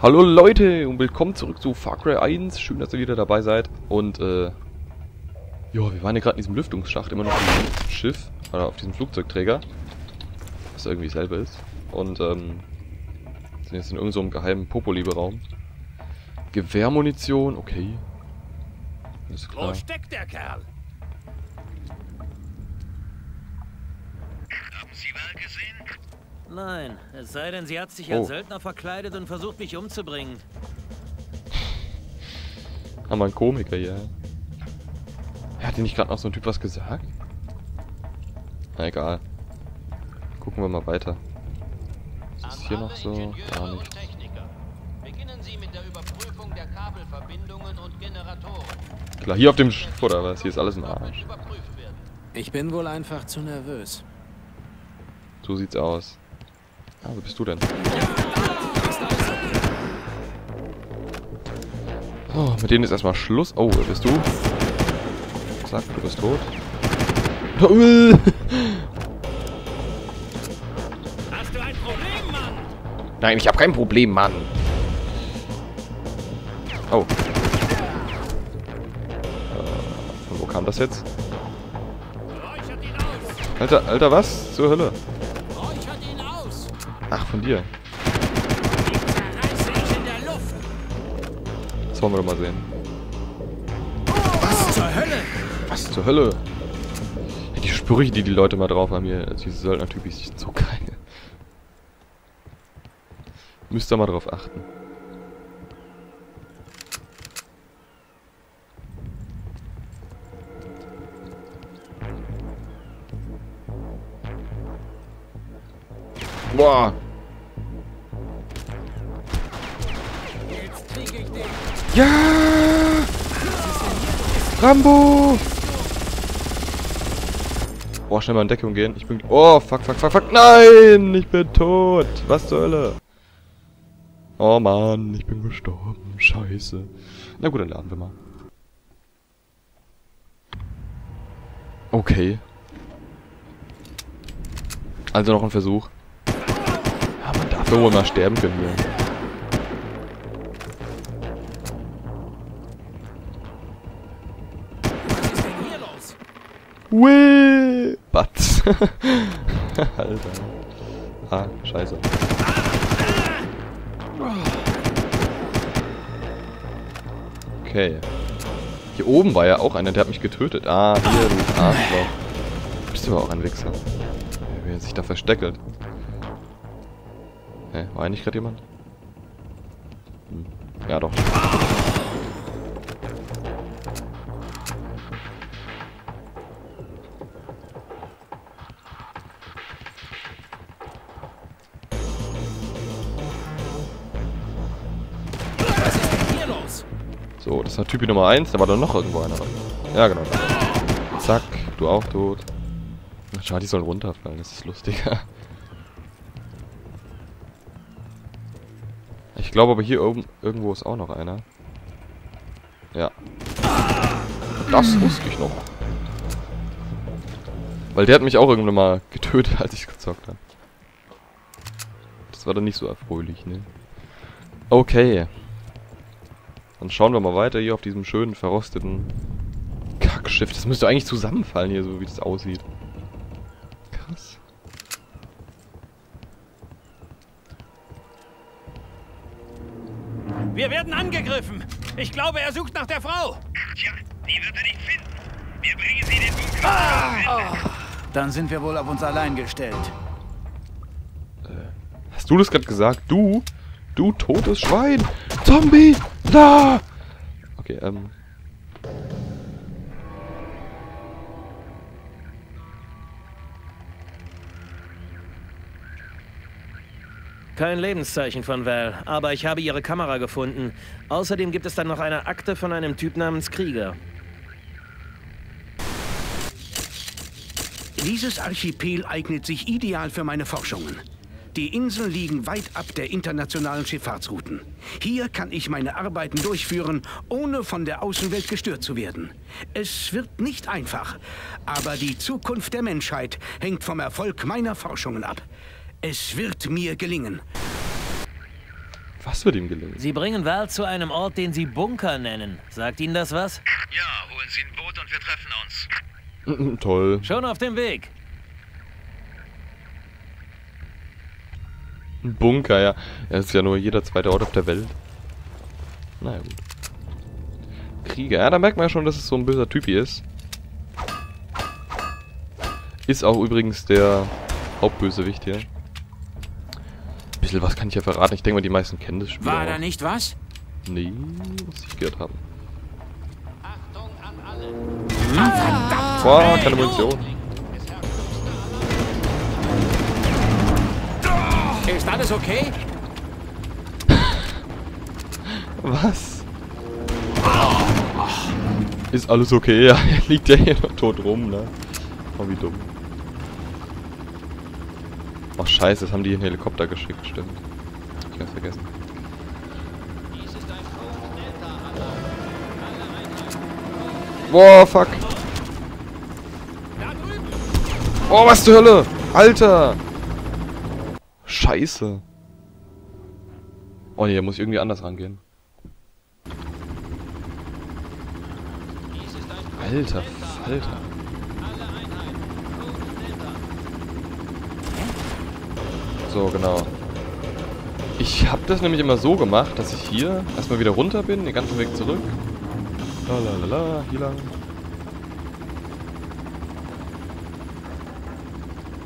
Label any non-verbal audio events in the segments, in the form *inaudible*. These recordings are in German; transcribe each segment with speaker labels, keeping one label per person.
Speaker 1: Hallo Leute und willkommen zurück zu Far Cry 1. Schön, dass ihr wieder dabei seid. Und, äh, ja, wir waren ja gerade in diesem Lüftungsschacht, immer noch auf diesem Schiff, oder auf diesem Flugzeugträger. Was irgendwie selber ist. Und, ähm, sind jetzt in irgendeinem so geheimen Popoliebe-Raum. Gewehrmunition, okay. Alles klar.
Speaker 2: Wo steckt der Kerl?
Speaker 3: Haben Sie Val gesehen?
Speaker 2: Nein, es sei denn, sie hat sich
Speaker 1: Oh.
Speaker 2: als Söldner verkleidet und versucht, mich umzubringen.
Speaker 1: Haben wir einen Komiker hier. Hat dir nicht gerade noch so ein Typ was gesagt? Na egal. Gucken wir mal weiter. Was ist hier noch so? Gar
Speaker 4: Generatoren.
Speaker 1: Klar, hier auf dem Schiff oder was? Hier ist alles im Arsch.
Speaker 5: Ich bin wohl einfach zu nervös.
Speaker 1: So sieht's aus. Ah, wo bist du denn? Oh, mit denen ist erstmal Schluss. Oh, wer bist du? Zack, du bist tot.
Speaker 2: Hast du ein Problem, Mann?
Speaker 1: Nein, ich habe kein Problem, Mann. Oh. Äh, wo kam das jetzt? Alter, Alter, was? Zur Hölle. Ach, von dir. Das wollen wir doch mal sehen.
Speaker 2: Was zur Hölle?
Speaker 1: Was zur Hölle? Die Sprüche, die die Leute mal drauf haben hier, also die sind so geil. Müsst ihr mal drauf achten. Boah! Ja! Rambo! Boah, schnell mal in Deckung gehen. Ich bin... Oh, fuck, fuck, fuck, fuck. Nein! Ich bin tot. Was zur Hölle? Oh Mann, ich bin gestorben. Scheiße. Na gut, dann laden wir mal. Okay. Also noch ein Versuch. Ja wohl mal sterben können hier. Wee! Batz. *laughs* Alter. Ah, scheiße. Okay. Hier oben war ja auch einer, der hat mich getötet. Ah, hier, du Arschloch. Du bist aber auch ein Wichser. Wie er sich da versteckelt. Hä, war eigentlich gerade jemand? Hm. Ja, doch. So, das war Typi Nummer 1, da war doch noch irgendwo einer. Ja, genau. Zack, du auch tot. Schade, die sollen runterfallen, das ist lustiger. Ich glaube aber hier oben irgendwo ist auch noch einer. Ja. Das wusste ich noch. Weil der hat mich auch irgendwann mal getötet, *laughs* als ich gezockt habe. Das war dann nicht so erfreulich, ne? Okay. Dann schauen wir mal weiter hier auf diesem schönen, verrosteten Kackschiff. Das müsste eigentlich zusammenfallen hier, so wie das aussieht. Krass.
Speaker 2: Wir werden angegriffen! Ich glaube, er sucht nach der Frau!
Speaker 3: Tja, die wird er nicht finden. Wir bringen sie in den Bunker.
Speaker 5: Dann sind wir wohl auf uns allein gestellt.
Speaker 1: Hast du das gerade gesagt? Du? Du totes Schwein! Zombie! Da! Okay, ähm.
Speaker 2: Kein Lebenszeichen von Val, aber ich habe ihre Kamera gefunden. Außerdem gibt es dann noch eine Akte von einem Typ namens Krieger.
Speaker 6: Dieses Archipel eignet sich ideal für meine Forschungen. Die Inseln liegen weit ab der internationalen Schifffahrtsrouten. Hier kann ich meine Arbeiten durchführen, ohne von der Außenwelt gestört zu werden. Es wird nicht einfach, aber die Zukunft der Menschheit hängt vom Erfolg meiner Forschungen ab. Es wird mir gelingen.
Speaker 1: Was wird ihm gelingen?
Speaker 2: Sie bringen Val zu einem Ort, den Sie Bunker nennen. Sagt Ihnen das was?
Speaker 3: Ja, holen Sie ein Boot und wir treffen uns.
Speaker 1: Toll.
Speaker 2: Schon auf dem Weg.
Speaker 1: Ein Bunker, ja. Ja, ist ja nur jeder zweite Ort auf der Welt. Naja, gut. Krieger. Ja, da merkt man ja schon, dass es so ein böser Typ hier ist. Ist auch übrigens der Hauptbösewicht hier. Bisschen was kann ich ja verraten. Ich denke mal, die meisten kennen das Spiel.
Speaker 5: War da nicht was?
Speaker 1: Nee, muss ich gehört haben.
Speaker 4: Achtung an alle.
Speaker 1: Boah, keine Munition.
Speaker 5: Ist alles okay? *laughs*
Speaker 1: Was? Ist alles okay? *laughs* Ja, liegt der hier noch tot rum, ne? Oh, wie dumm. Ach, scheiße, das haben die einen Helikopter geschickt, stimmt. Ich hab's vergessen. Boah, fuck. Oh, was zur Hölle? Alter! Scheiße. Oh nee, hier muss ich irgendwie anders rangehen. Alter. Alter.
Speaker 4: Alle Einheiten. Code-Delta.
Speaker 1: So, genau. Ich habe das nämlich immer so gemacht, dass ich hier erstmal wieder runter bin, den ganzen Weg zurück. Lalalala, hier lang.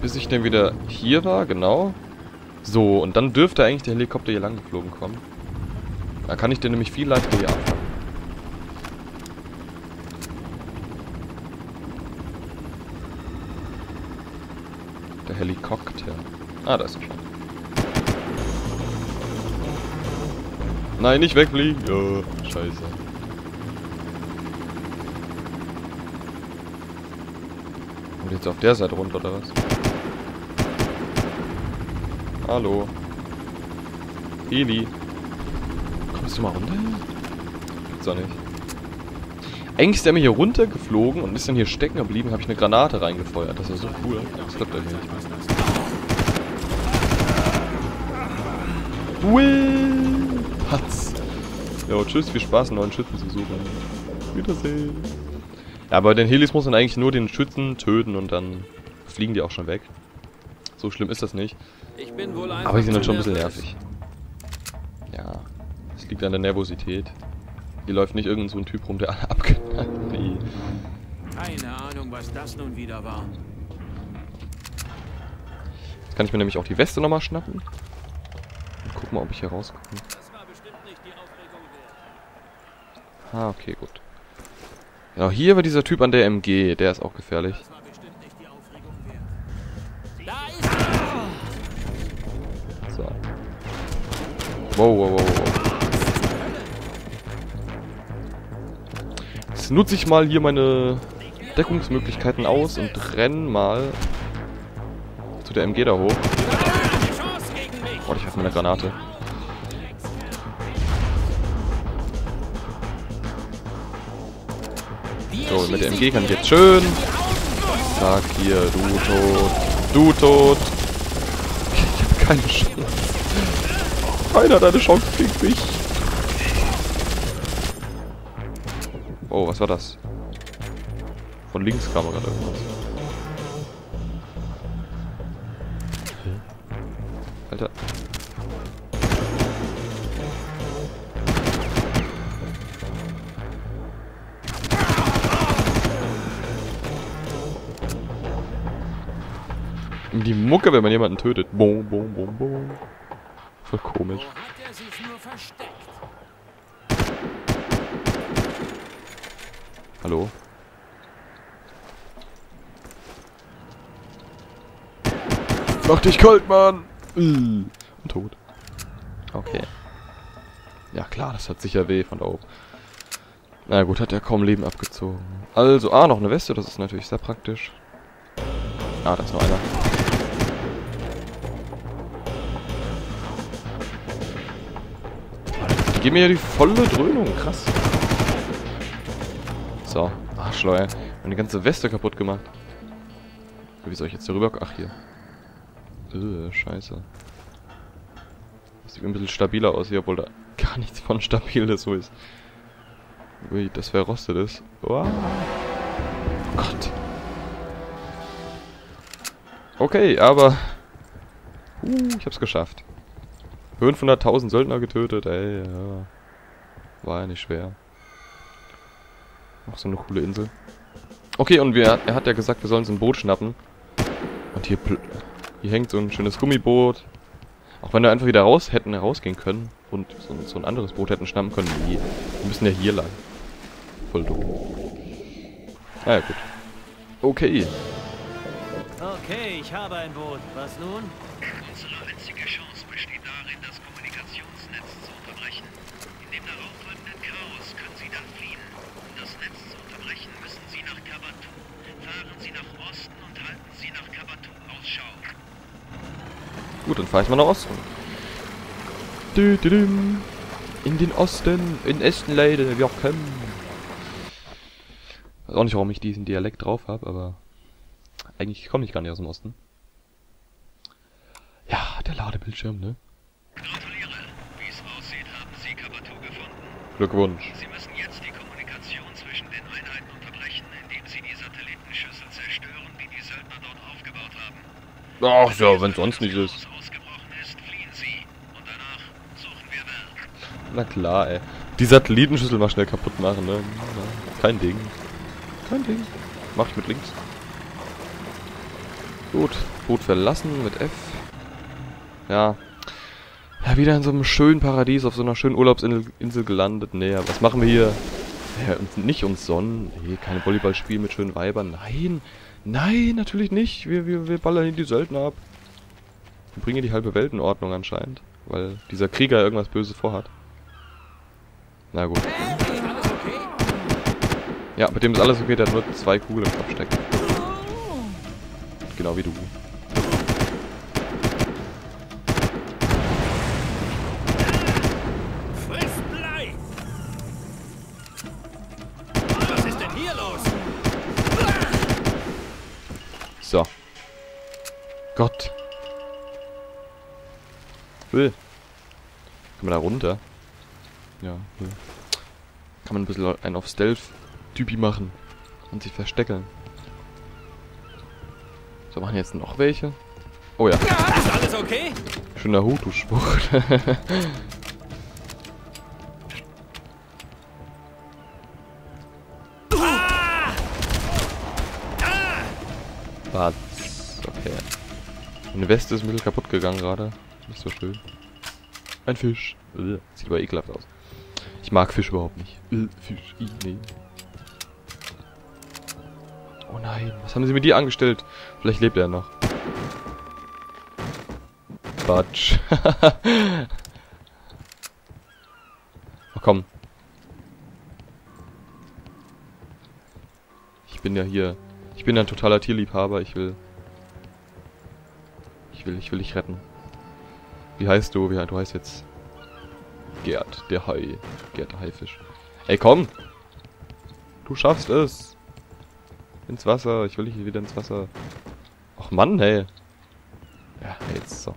Speaker 1: Bis ich dann wieder hier war, genau. So, und dann dürfte eigentlich der Helikopter hier lang geflogen kommen. Da kann ich den nämlich viel leichter hier abfangen. Der Helikopter. Ah, da ist schon. Nein, nicht wegfliegen. Oh, scheiße. Und jetzt auf der Seite runter, oder was? Hallo. Heli. Kommst du mal runter? Gibt's doch nicht. Eigentlich ist der mir hier runtergeflogen und ist dann hier stecken geblieben, habe ich eine Granate reingefeuert. Das ist so cool. Das klappt irgendwie nicht. Will. Patz. Jo, tschüss, viel Spaß, einen neuen Schützen zu suchen. Wiedersehen. Ja, bei den Helis muss man eigentlich nur den Schützen töten und dann fliegen die auch schon weg. So schlimm ist das nicht.
Speaker 5: Ich bin wohl einfach
Speaker 1: Aber die sind dann
Speaker 5: zu
Speaker 1: schon ein bisschen
Speaker 5: nervös.
Speaker 1: nervig. Ja, es liegt an der Nervosität. Hier läuft nicht irgend so ein Typ rum, der alle *laughs* abknallt. Nee.
Speaker 5: Keine Ahnung, was das nun wieder war.
Speaker 1: Jetzt kann ich mir nämlich auch die Weste nochmal schnappen. Guck mal, ob ich hier rauskomme. Ah, okay, gut. Genau, hier war dieser Typ an der MG. Der ist auch gefährlich. So. Wow, wow, wow, wow. Jetzt nutze ich mal hier meine Deckungsmöglichkeiten aus und renn mal zu der MG da hoch. Werfe meine Granate. So, mit der MG kann ich jetzt schön. Zack, hier, du tot. Du tot. *laughs* Ich hab keine Chance. Keiner hat eine Chance gegen mich. Oh, was war das? Von links kam gerade irgendwas. Alter. Die Mucke, wenn man jemanden tötet. Boom, boom, boom, boom. Voll komisch. Hallo? Mach dich kalt, Mann! Und tot. Okay. Ja klar, das hat sicher weh von da oben. Na gut, hat er kaum Leben abgezogen. Also, ah, noch eine Weste, das ist natürlich sehr praktisch. Ah, da ist noch einer. Geben mir ja die volle Dröhnung, krass. So, Arschloch, ey. Meine ganze Weste kaputt gemacht. Wie soll ich jetzt darüber... Ach, hier. Äh, scheiße. Sieht ein bisschen stabiler aus hier, obwohl da gar nichts von stabil ist, so ist. Ui, das verrostet ist. Wow. Oh Gott. Okay, aber... Uh, ich hab's geschafft. 500.000 Söldner getötet, ey, ja. War ja nicht schwer. Auch so eine coole Insel. Okay, und wir, er hat ja gesagt, wir sollen so ein Boot schnappen. Und hier, hier hängt so ein schönes Gummiboot. Auch wenn wir einfach wieder raus hätten rausgehen können und so, so ein anderes Boot hätten schnappen können. Nee, wir müssen ja hier lang. Voll dumm. Ah ja, gut. Okay.
Speaker 2: Okay, ich habe ein Boot. Was nun?
Speaker 3: Unsere einzige Chance besteht darin, das Kommunikationsnetz zu unterbrechen. In dem darauffolgenden Chaos können Sie dann fliehen. Um das Netz zu unterbrechen, müssen Sie nach Kabatu. Fahren Sie nach Osten und halten Sie nach Kabatu Ausschau.
Speaker 1: Gut, dann fahre ich mal nach Osten. In den Osten, in Osten, Leute, wir kommen. Weiß auch nicht, warum ich diesen Dialekt drauf habe, aber eigentlich komme ich gar nicht aus dem Osten. Ja, der Ladebildschirm, ne?
Speaker 3: Gratuliere. Wie es aussieht, haben Sie Kabatu gefunden.
Speaker 1: Glückwunsch.
Speaker 3: Sie müssen jetzt die Kommunikation zwischen den Einheiten unterbrechen, indem Sie die Satellitenschüssel zerstören, die die Söldner dort aufgebaut haben.
Speaker 1: Ach ja, wenn sonst nicht ist.
Speaker 3: Chaos ausgebrochen ist, fliehen Sie. Und danach suchen wir Werk.
Speaker 1: Na klar, ey. Die Satellitenschüssel mal schnell kaputt machen, ne? Kein Ding. Kein Ding. Mach ich mit links. Gut. Boot verlassen mit F. Ja. Ja, wieder in so einem schönen Paradies, auf so einer schönen Urlaubsinsel Insel gelandet. Nee, was machen wir hier? Ja, nicht uns sonnen. Nee, kein Volleyballspiel mit schönen Weibern. Nein. Nein, natürlich nicht. Wir, wir, wir ballern hier die Söldner ab. Wir bringen die halbe Welt in Ordnung anscheinend. Weil dieser Krieger irgendwas Böses vorhat. Na gut. Ja, mit dem ist alles okay, der hat nur zwei Kugeln im Kopf stecken. Genau wie du.
Speaker 5: Friss Blei! Was ist denn hier los?
Speaker 1: So. Gott. Will. Kann man da runter? Ja, will. Kann man ein bisschen einen auf Stealth-Typi machen. Und sich versteckeln. So, machen jetzt noch welche. Oh ja,
Speaker 5: Ist alles okay?
Speaker 1: schöner Hutu-Spruch. Was? Okay. Meine Weste ist ein bisschen kaputt gegangen gerade. Nicht so schön. Ein Fisch. Sieht aber ekelhaft aus. Ich mag Fisch überhaupt nicht. Äh, Fisch. I, nee. Oh nein, was haben sie mit dir angestellt? Vielleicht lebt er noch. Quatsch. Ach *laughs* komm. Ich bin ja hier. Ich bin ja ein totaler Tierliebhaber. Ich will. Ich will, ich will dich retten. Wie heißt du? Wie, du heißt jetzt. Gerd, der Hai. Gerd, der Haifisch. Ey, komm! Du schaffst es! Ins Wasser. Ich will dich wieder ins Wasser. Ach Mann, hey. Ja, jetzt so.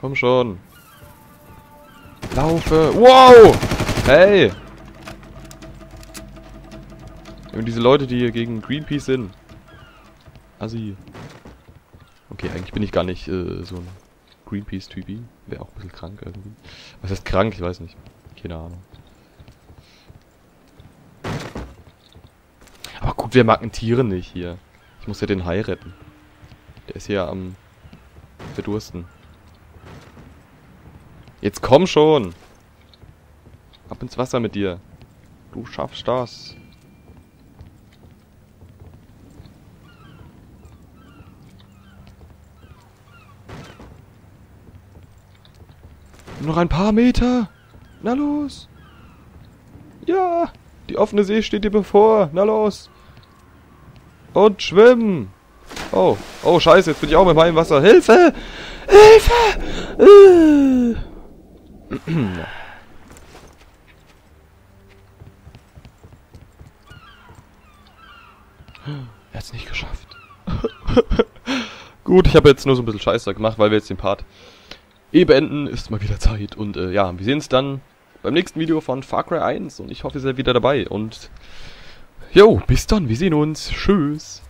Speaker 1: Komm schon. Laufe. Wow! Hey! Und diese Leute, die hier gegen Greenpeace sind. Assi. Okay, eigentlich bin ich gar nicht äh, so ein Greenpeace-Typi. Wäre auch ein bisschen krank irgendwie. Was heißt krank? Ich weiß nicht. Keine Ahnung. Aber gut, wir mag Tiere nicht hier. Ich muss ja den Hai retten. Der ist hier am verdursten. Jetzt komm schon! Ab ins Wasser mit dir. Du schaffst das. Noch ein paar Meter. Na los. Ja, die offene See steht dir bevor. Na los. Und schwimmen. Oh, oh scheiße, jetzt bin ich auch mit meinem Wasser. Hilfe! Hilfe! Äh. *clears throat* Ja. Er hat's nicht geschafft. *laughs* Gut, ich habe jetzt nur so ein bisschen Scheiße gemacht, weil wir jetzt den Part eh beenden. Ist mal wieder Zeit. Und äh, ja, wir sehen uns dann beim nächsten Video von Far Cry 1. Und ich hoffe, ihr seid wieder dabei. Und jo, bis dann. Wir sehen uns. Tschüss.